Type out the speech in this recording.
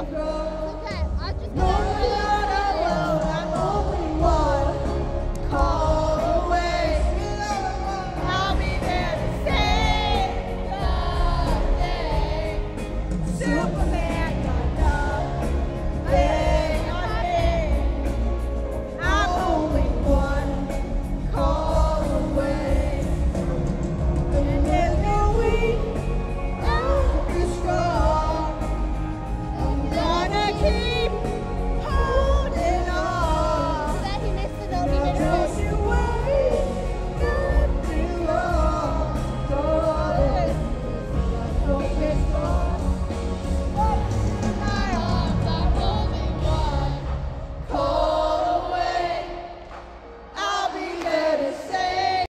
Hallelujah.